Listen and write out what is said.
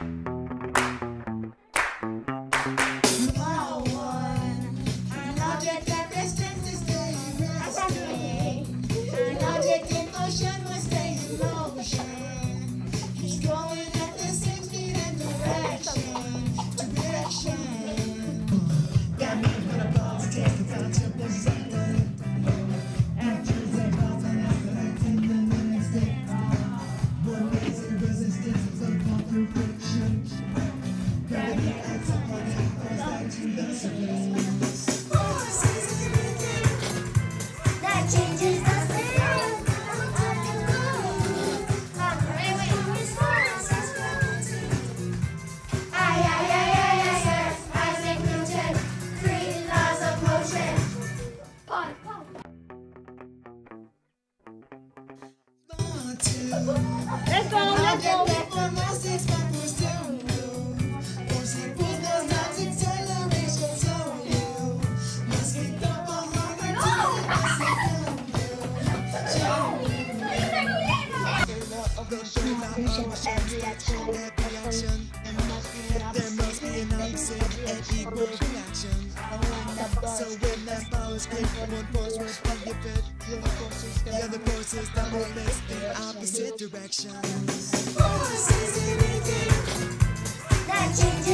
Let's So when that power is great, one force will. The other forces that will miss in opposite directions. Forces in that changes